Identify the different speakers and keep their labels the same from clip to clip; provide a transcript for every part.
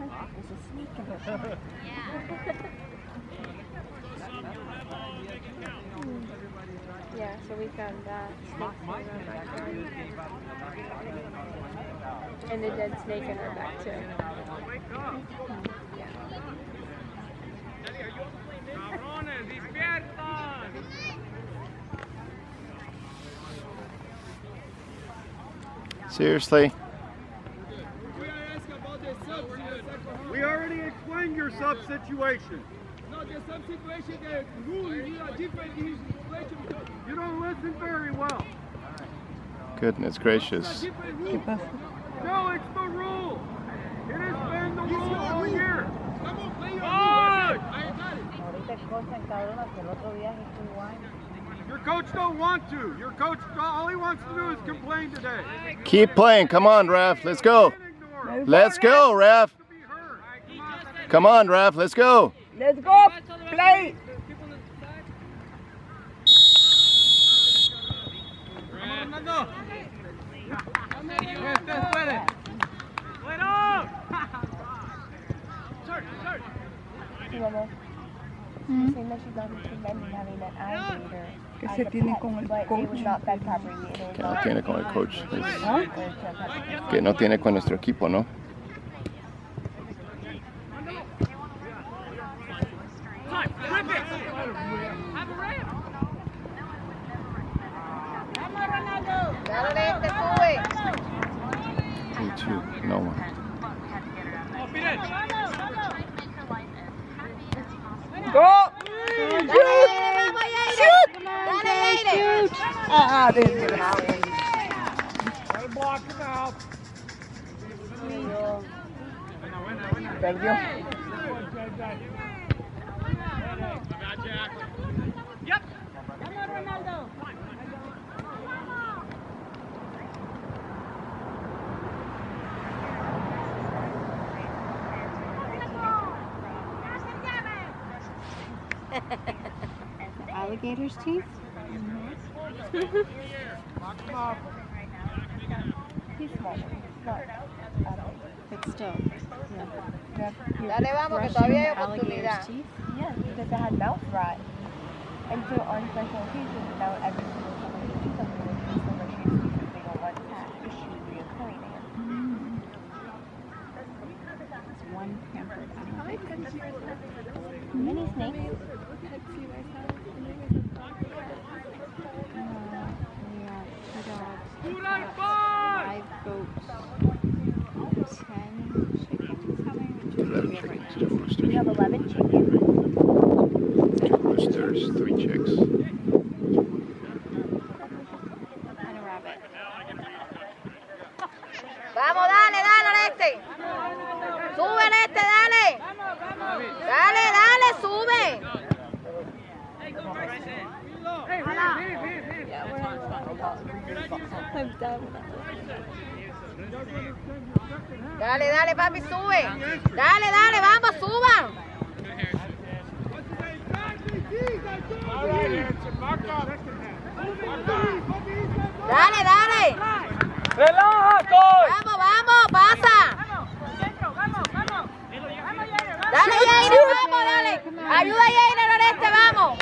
Speaker 1: There's a snake in her Yeah, so we found that snake. And a dead snake in her back too.
Speaker 2: Seriously?
Speaker 3: We already explained your sub situation.
Speaker 4: No, there's some situation that rule here are different in situation because
Speaker 3: You don't listen very well.
Speaker 2: Goodness gracious.
Speaker 3: No, it's the rule. It has been the rule all year.
Speaker 4: Come on, play your rule.
Speaker 3: Fine.
Speaker 4: I got it.
Speaker 5: Ahorita el coach se encabrona que el otro viaje estuvo igual.
Speaker 3: Your coach don't want to. Your coach, all he wants to do is complain today.
Speaker 2: Keep playing. Come on, ref. Let's go.
Speaker 3: Can't ignore him.
Speaker 2: Let's go, ref.
Speaker 3: To be heard.
Speaker 2: Come on, ref. Let's go.
Speaker 5: Let's go, play!
Speaker 1: Mama, she's saying that she's not recommending having an alligator as a pet, but it was not fed properly. It was
Speaker 2: Que no tiene con el coach. Es-
Speaker 1: or to pet-
Speaker 2: que no tiene con nuestro equipo, ¿no?
Speaker 5: Dale, este sube.
Speaker 2: Me too. No one.
Speaker 5: Go! Dale, vamos, Yair. Dale, Yair. Ah, desde
Speaker 3: Block him out.
Speaker 5: Perdió.
Speaker 1: Alligator's teeth? He's small. Not adult. Um, but still. Yeah.
Speaker 5: Dale, vamos, que
Speaker 1: Brushing
Speaker 5: todavía hay
Speaker 1: alligator's
Speaker 5: oportunidad.
Speaker 1: teeth? Yeah, because it had mouth rot. And so on special occasions, now every single time we do something with these silver trees because they don't want that issue reoccurring again.
Speaker 6: It's one pampered
Speaker 1: Many snakes.
Speaker 6: Five goats. Ten chickens. How many chickens do we
Speaker 2: Eleven
Speaker 6: have right
Speaker 2: chickens,
Speaker 6: now?
Speaker 2: two
Speaker 1: We
Speaker 2: roosters,
Speaker 1: have 11 chickens.
Speaker 2: two roosters, three chicks.
Speaker 6: And a rabbit.
Speaker 5: Vamos, dale, dale, este. Sube, este, dale. Dale, dale, sube. Dale, dale, papi, sube. Dale, dale, vamos, suban. Dale, dale. Vamos, vamos, pasa. Dale, Yair, vamos, dale. Ayuda Yair, Noreste, vamos.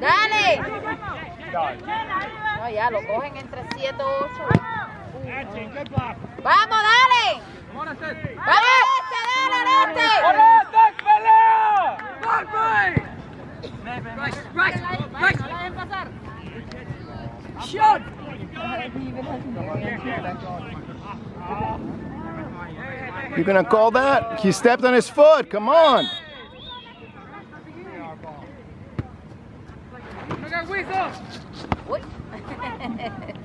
Speaker 5: Dale. No, ya lo cogen entre 7 o 8. Vamos, dale. Vamos, este, dale, este.
Speaker 1: He even has Marion teeth back
Speaker 2: You gonna call that? He stepped on his foot. Come on.
Speaker 5: Uy.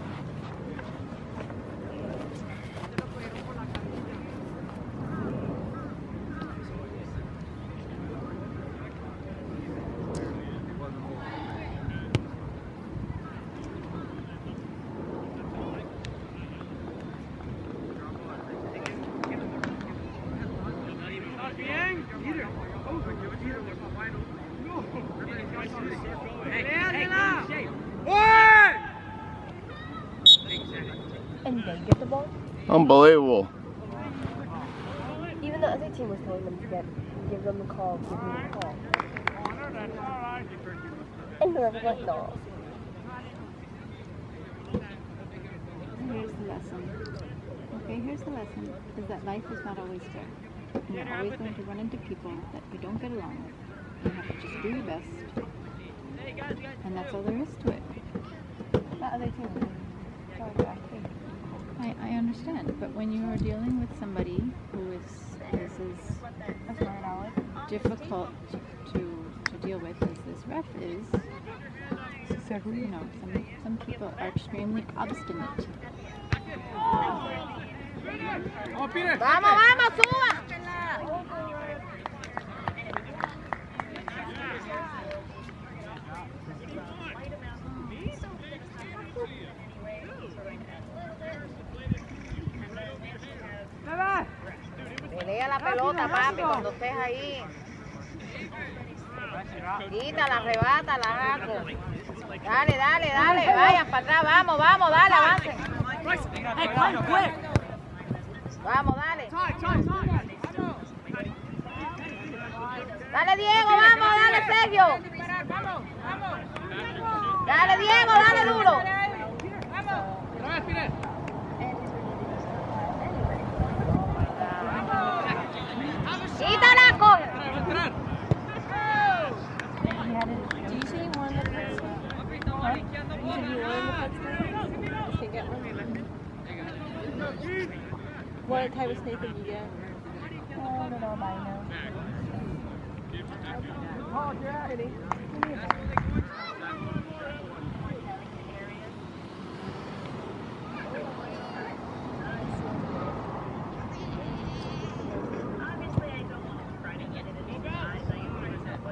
Speaker 1: And they get the.
Speaker 2: Unbelievable.
Speaker 1: other team was telling them to get, give them a call, give me a call. And they were like, no.
Speaker 6: Here's the lesson. Okay, here's the lesson. Is that life is not always fair. And you're always going to run into people that you don't get along with. You have to just do your best. And that's all there is to it.
Speaker 1: That other team sorry, but I.
Speaker 6: I, I understand, but when you are dealing with somebody who is, this is as
Speaker 1: That's my knowledge.
Speaker 6: difficult to, to deal with as this ref is, you know, some, some people are extremely obstinate.
Speaker 5: Oh, vamos, vamos, suba. Pelota, papi, cuando estés ahí. Quítala, arrebátala, Jaco. Dale, dale, dale, vayan para atrás, vamos, vamos, dale, avancen. Vamos, dale. Dale, Diego, vamos, dale, Sergio. Dale, Diego, dale duro. Quítala,
Speaker 1: What type of snake did you get? Oh, I don't know, mine now. Oh, yeah. Pretty.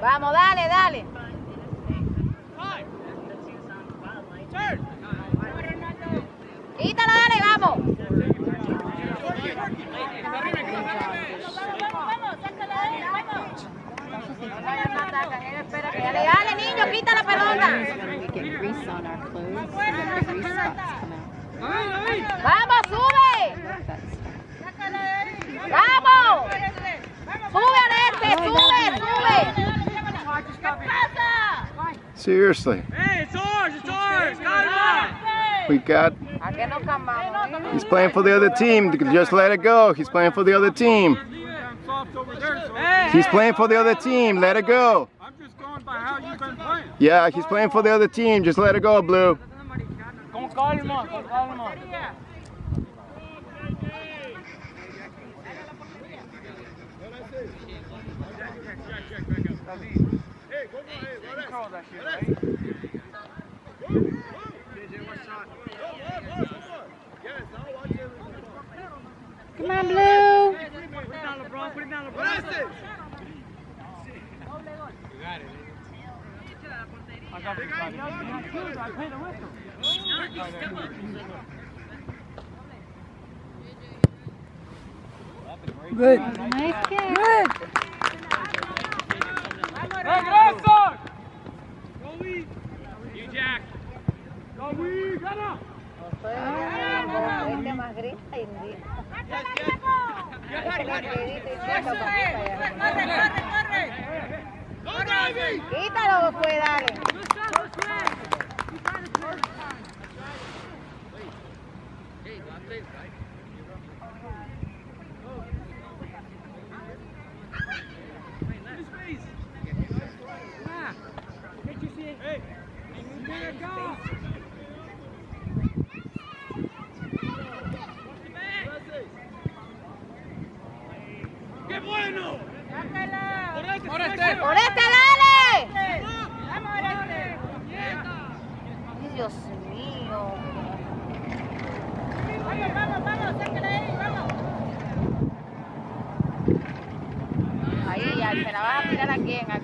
Speaker 5: Vamos, dale, dale. Quítala, dale, vamos. Dale, dale, niño, quita la pelota.
Speaker 6: When we get grease on our clothes, the grease spots come out.
Speaker 5: Vamos, sube.
Speaker 6: That stuff.
Speaker 5: Vamos. Sube, Oreste, sube, sube.
Speaker 2: Seriously.
Speaker 3: Hey, it's ours, it's ours. Got it on.
Speaker 2: We got. He's playing for the other team. Just let it go. He's playing for the other team. He's playing for the other team. Let it go. Yeah, he's playing for the other team. Just let it go, Blue.
Speaker 4: Con calma, con calma.
Speaker 6: Come on, Blue.
Speaker 4: Put it down, LeBron. Put it down, LeBron. I got this guy. I played the whistle.
Speaker 6: Nice kick.
Speaker 4: ¡Regreso! Go we. You Jack. Go we. Gana.
Speaker 5: Este más grita y grita. Este más grita y grita para allá. Quítalo, pues, dale.
Speaker 4: Hey. ¡Ahora este!
Speaker 5: ¡Oreste, dale! Ay, Dios mío. Ahí, ya, se la vas a tirar a quién, al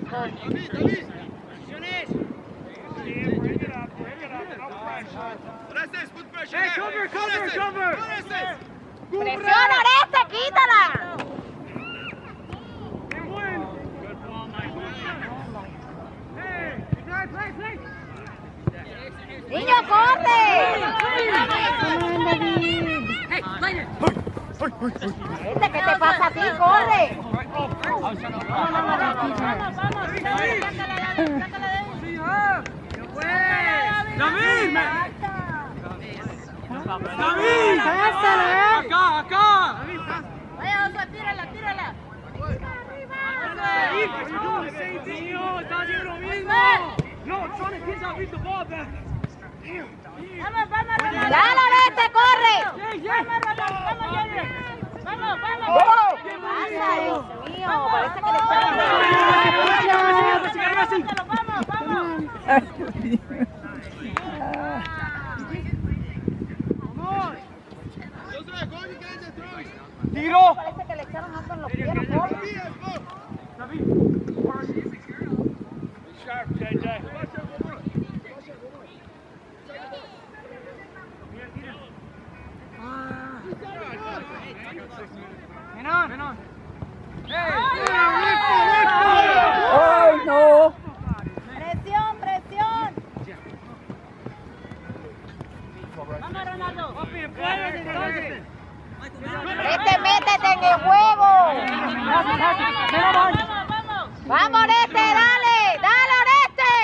Speaker 5: Este, ¿qué te pasa a ti? ¡Corre!
Speaker 3: ¡David! ¡David! ¡Acá, acá!
Speaker 5: Vaya, tírala, tírala.
Speaker 4: Tío, está haciendo lo mismo. No, trying to get that beat the ball.
Speaker 5: Vamos, vamos, Ronaldo. ¡Dale, Oreste, corre! Vamos, vamos. ¿Qué pasa, Dios mío? Parece que le están... Vamos, vamos.
Speaker 3: ¡Tiro!
Speaker 5: Presión, presión. Vamos, Ronaldo. Este, métete en el juego. Vamos, Oreste, dale, dale, Oreste.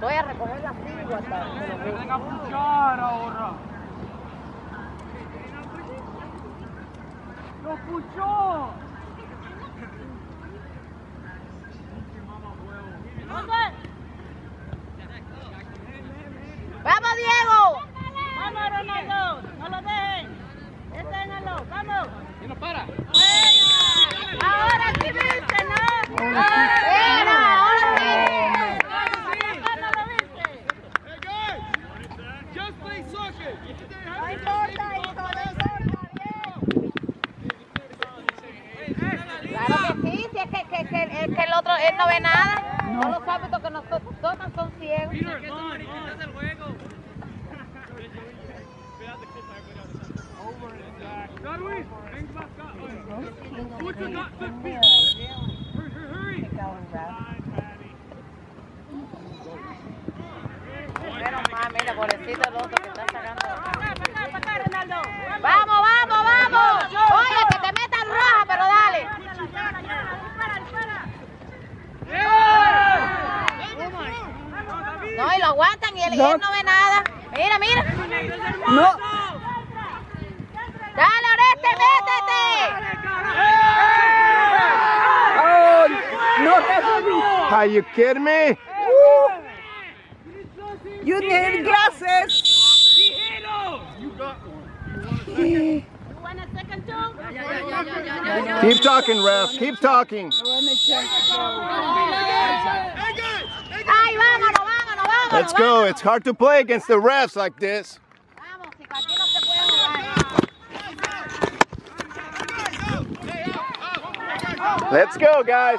Speaker 5: Voy a recoger la figura hasta que lo vea.
Speaker 3: Venga ahora. ¡Lo puchó!
Speaker 5: ¡Vamos, Diego! ¡Vamos, Ronaldo! ¡No lo dejen! ¡Esténalo! ¡Vamos!
Speaker 3: ¡Y no para!
Speaker 5: ¡Ahora sí viste, no! ¡Era! ¡Ahora sí! ¡No lo viste!
Speaker 3: Hey guys! Just play soccer!
Speaker 5: ¡No importa, hijo! ¡No importa! ¡Bien! Claro que sí, si es que, que, que, es que el otro, él no ve nada. Todos los hábitos que nos to- tocan son ciegos.
Speaker 3: Darwin, ven para acá.
Speaker 1: Those kids
Speaker 3: got the
Speaker 1: will
Speaker 3: Hurry, hurry, hurry!
Speaker 1: pick out and rap.
Speaker 5: Menos mal, mira, pobrecito el otro que está sacando. ¡Vamos, vamos, vamos! Oye, que te metan roja, pero dale. No, y lo aguantan y él, y él no ve nada. Mira, mira.
Speaker 7: No.
Speaker 2: Are you kidding me?
Speaker 7: You need glasses.
Speaker 2: Keep talking, ref. Keep talking.
Speaker 5: Ay, vámonos, vámonos, vámonos.
Speaker 2: Let's go. It's hard to play against the refs like this.
Speaker 5: Vamos, si aquí no se puede jugar.
Speaker 2: Let's go, guys.